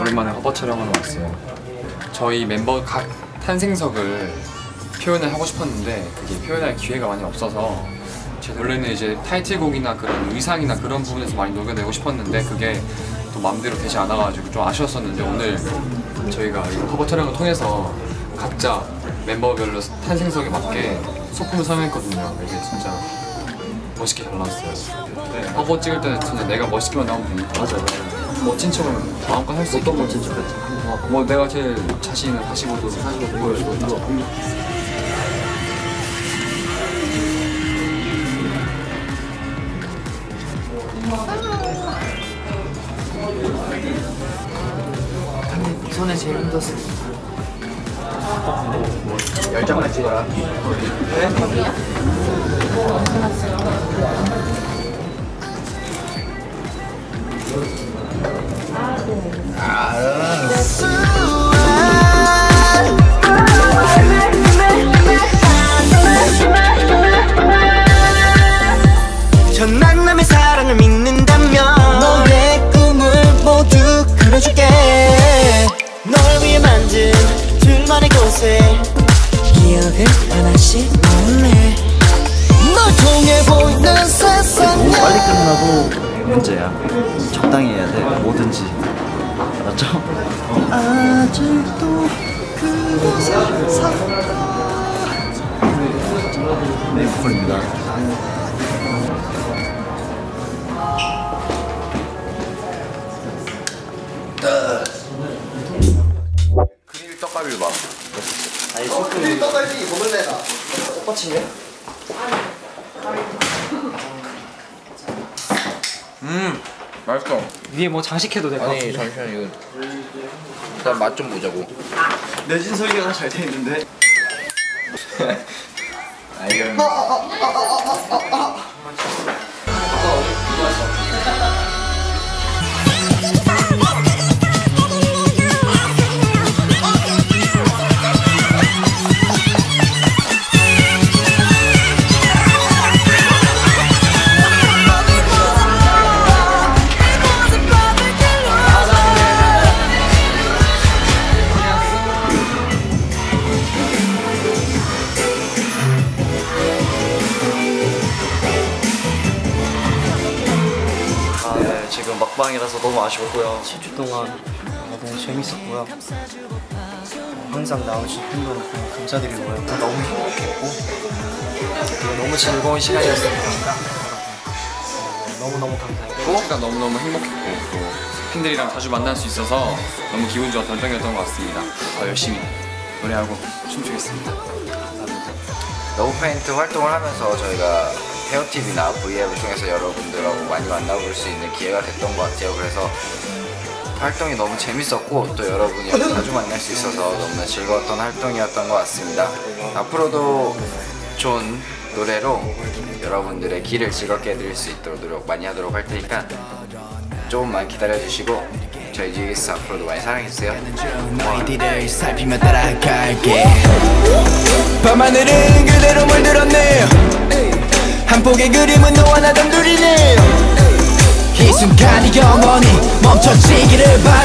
오랜만에 허버 촬영하러 왔어요. 저희 멤버 각 탄생석을 표현을 하고 싶었는데 그게 표현할 기회가 많이 없어서 제 원래는 이제 타이틀곡이나 그런 의상이나 그런 부분에서 많이 녹여내고 싶었는데 그게 또 마음대로 되지 않아가지고 좀 아쉬웠었는데 오늘 저희가 이 커버 촬영을 통해서 각자 멤버별로 탄생석에 맞게 소품을 사용했거든요. 이게 진짜 멋있게 잘 나왔어요. 커버 찍을 때는 진짜 내가 멋있게만 나오면 되니까. 맞아 맞아. 멋진 척을 마음껏 할 수 있게. 어떤 멋진 척 했지? 어, 뭐 내가 제일 자신 있는 45도 45도 보여주고. 이거 손에 제일 묻었어 열 장만 찍어라. 첫 둘만의 곳에 기억을 하나씩 넣을래 널 통해 보이는 세상 너무 빨리 끝나도 문제야. 적당히 해야 돼. 뭐든지. 알았죠? 아직도 그곳에 서네 보컬입니다 똑같이네 음, 맛있어. 위에 뭐 장식해도 될 것 같아. 아니 잠시만 이거 일단 맛 좀 보자고. 내진 설계가 잘 돼 있는데 아 이건 지금 막방이라서 너무 아쉬웠고요 7주 동안 너무 재밌었고요. 어, 항상 나오신 팬분 감사드리고요. 너무 행복했고 너무 즐거운 시간이었으니까 어, 너무너무 감사했고 시간 너무너무 행복했고 또 팬들이랑 자주 만날 수 있어서 너무 기분 좋았던 일정이었던 것 같습니다. 더 열심히 노래하고 춤추겠습니다. Love Paint 활동을 하면서 저희가 해요TV나 V앱을 통해서 여러분들하고 많이 만나볼 수 있는 기회가 됐던 것 같아요. 그래서 활동이 너무 재밌었고 또 여러분이 자주 만날 수 있어서 너무나 즐거웠던 활동이었던 것 같습니다. 앞으로도 좋은 노래로 여러분들의 길을 즐겁게 해드릴 수 있도록 노력 많이 하도록 할 테니까 조금만 기다려주시고 저희 GX 앞으로도 많이 사랑해주세요. 따라갈게 밤하늘은 그대로 한 폭의 그림은 너와 나 단둘이네 이 순간이 영원히 멈춰지기를 바